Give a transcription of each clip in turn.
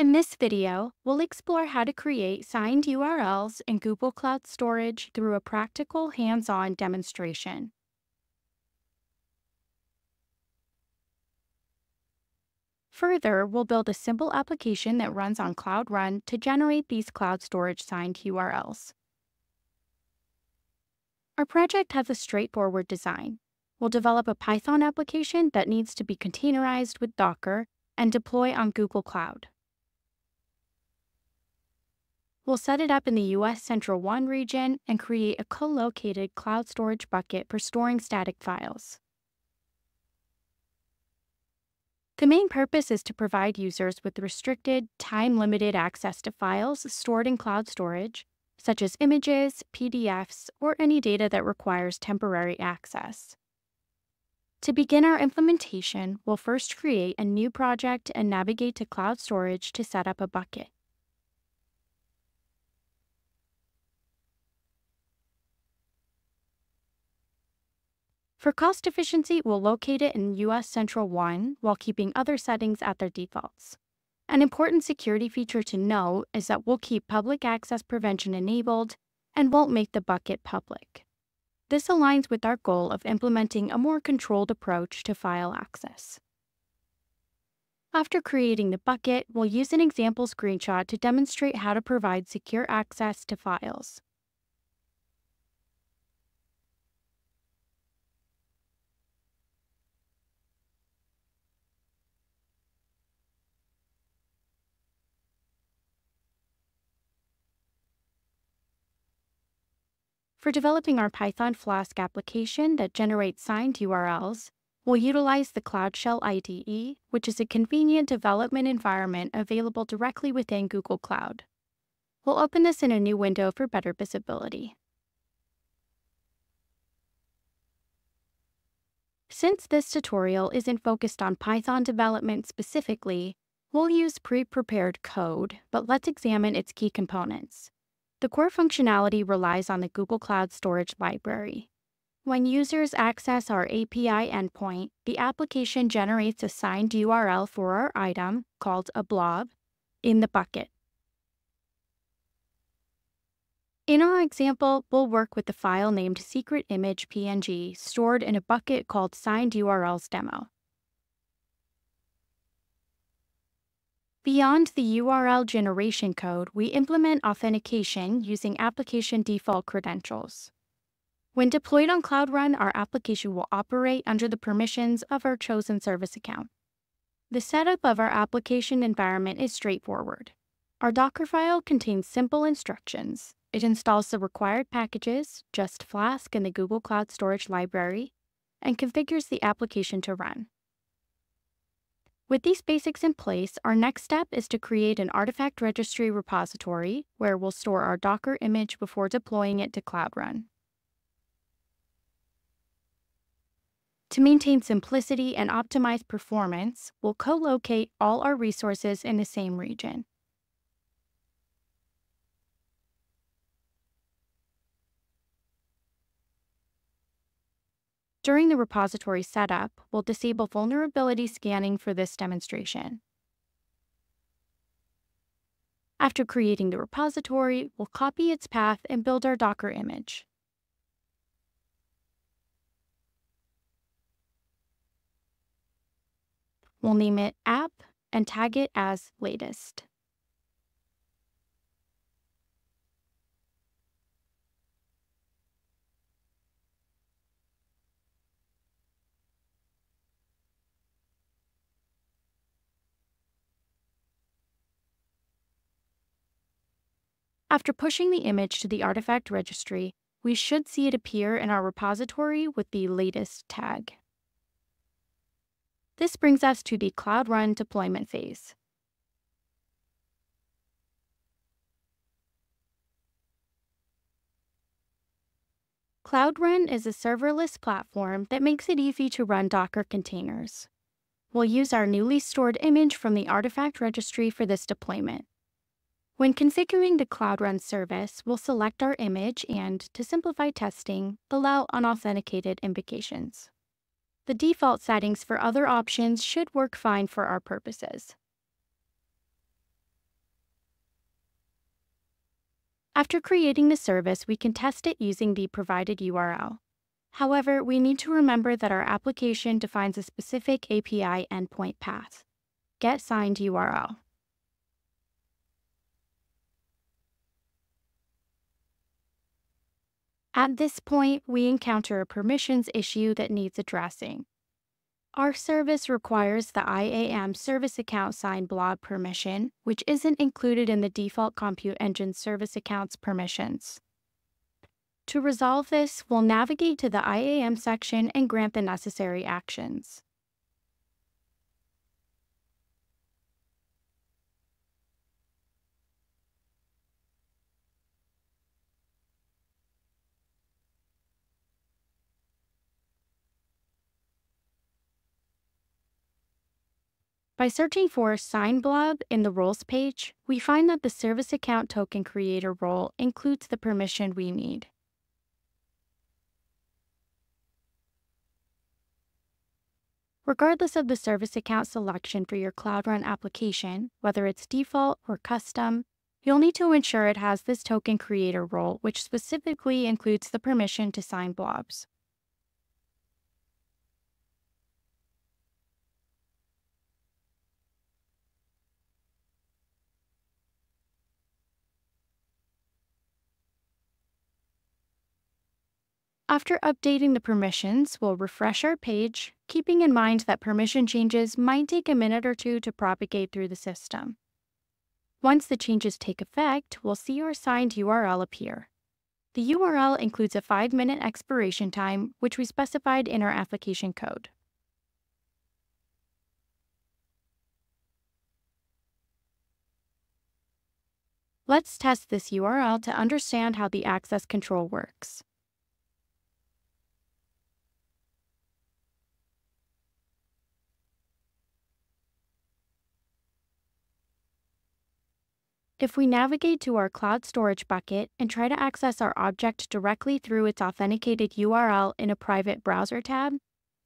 In this video, we'll explore how to create signed URLs in Google Cloud Storage through a practical hands-on demonstration. Further, we'll build a simple application that runs on Cloud Run to generate these cloud storage signed URLs. Our project has a straightforward design. We'll develop a Python application that needs to be containerized with Docker and deploy on Google Cloud. We'll set it up in the US Central 1 region and create a co-located cloud storage bucket for storing static files. The main purpose is to provide users with restricted, time-limited access to files stored in cloud storage, such as images, PDFs, or any data that requires temporary access. To begin our implementation, we'll first create a new project and navigate to Cloud Storage to set up a bucket. For cost efficiency, we'll locate it in US Central 1 while keeping other settings at their defaults. An important security feature to know is that we'll keep public access prevention enabled and won't make the bucket public. This aligns with our goal of implementing a more controlled approach to file access. After creating the bucket, we'll use an example screenshot to demonstrate how to provide secure access to files. For developing our Python Flask application that generates signed URLs, we'll utilize the Cloud Shell IDE, which is a convenient development environment available directly within Google Cloud. We'll open this in a new window for better visibility. Since this tutorial isn't focused on Python development specifically, we'll use pre-prepared code, but let's examine its key components. The core functionality relies on the Google Cloud Storage Library. When users access our API endpoint, the application generates a signed URL for our item, called a blob, in the bucket. In our example, we'll work with the file named secret image PNG stored in a bucket called signed URLs demo. Beyond the URL generation code, we implement authentication using application default credentials. When deployed on Cloud Run, our application will operate under the permissions of our chosen service account. The setup of our application environment is straightforward. Our Docker file contains simple instructions. It installs the required packages, just Flask and the Google Cloud Storage Library, and configures the application to run. With these basics in place, our next step is to create an artifact registry repository where we'll store our Docker image before deploying it to Cloud Run. To maintain simplicity and optimize performance, we'll co-locate all our resources in the same region. During the repository setup, we'll disable vulnerability scanning for this demonstration. After creating the repository, we'll copy its path and build our Docker image. We'll name it app and tag it as latest. After pushing the image to the artifact registry, we should see it appear in our repository with the latest tag. This brings us to the Cloud Run deployment phase. Cloud Run is a serverless platform that makes it easy to run Docker containers. We'll use our newly stored image from the artifact registry for this deployment. When configuring the Cloud Run service, we'll select our image and, to simplify testing, allow unauthenticated invocations. The default settings for other options should work fine for our purposes. After creating the service, we can test it using the provided URL. However, we need to remember that our application defines a specific API endpoint path, get signed URL. At this point, we encounter a permissions issue that needs addressing. Our service requires the IAM service account sign blob permission, which isn't included in the default Compute Engine service accounts permissions. To resolve this, we'll navigate to the IAM section and grant the necessary actions. By searching for sign blob in the roles page, we find that the service account token creator role includes the permission we need. Regardless of the service account selection for your Cloud Run application, whether it's default or custom, you'll need to ensure it has this token creator role, which specifically includes the permission to sign blobs. After updating the permissions, we'll refresh our page, keeping in mind that permission changes might take a minute or two to propagate through the system. Once the changes take effect, we'll see our signed URL appear. The URL includes a 5-minute expiration time, which we specified in our application code. Let's test this URL to understand how the access control works. If we navigate to our cloud storage bucket and try to access our object directly through its authenticated URL in a private browser tab,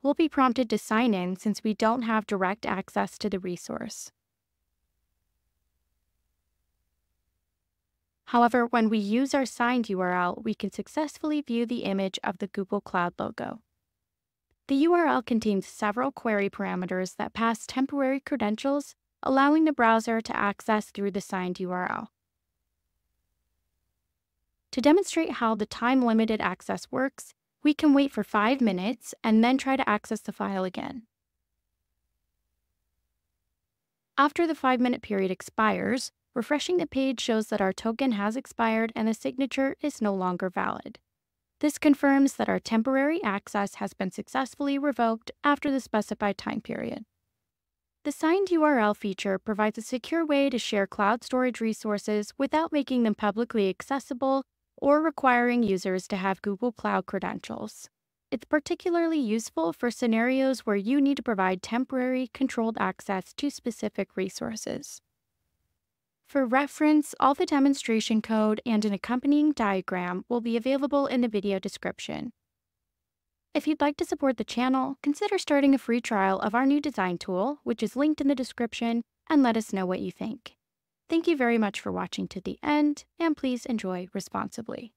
we'll be prompted to sign in since we don't have direct access to the resource. However, when we use our signed URL, we can successfully view the image of the Google Cloud logo. The URL contains several query parameters that pass temporary credentials allowing the browser to access through the signed URL. To demonstrate how the time-limited access works, we can wait for 5 minutes and then try to access the file again. After the 5-minute period expires, refreshing the page shows that our token has expired and the signature is no longer valid. This confirms that our temporary access has been successfully revoked after the specified time period. The signed URL feature provides a secure way to share cloud storage resources without making them publicly accessible or requiring users to have Google Cloud credentials. It's particularly useful for scenarios where you need to provide temporary controlled access to specific resources. For reference, all the demonstration code and an accompanying diagram will be available in the video description. If you'd like to support the channel, consider starting a free trial of our new design tool, which is linked in the description, and let us know what you think. Thank you very much for watching to the end, and please enjoy responsibly.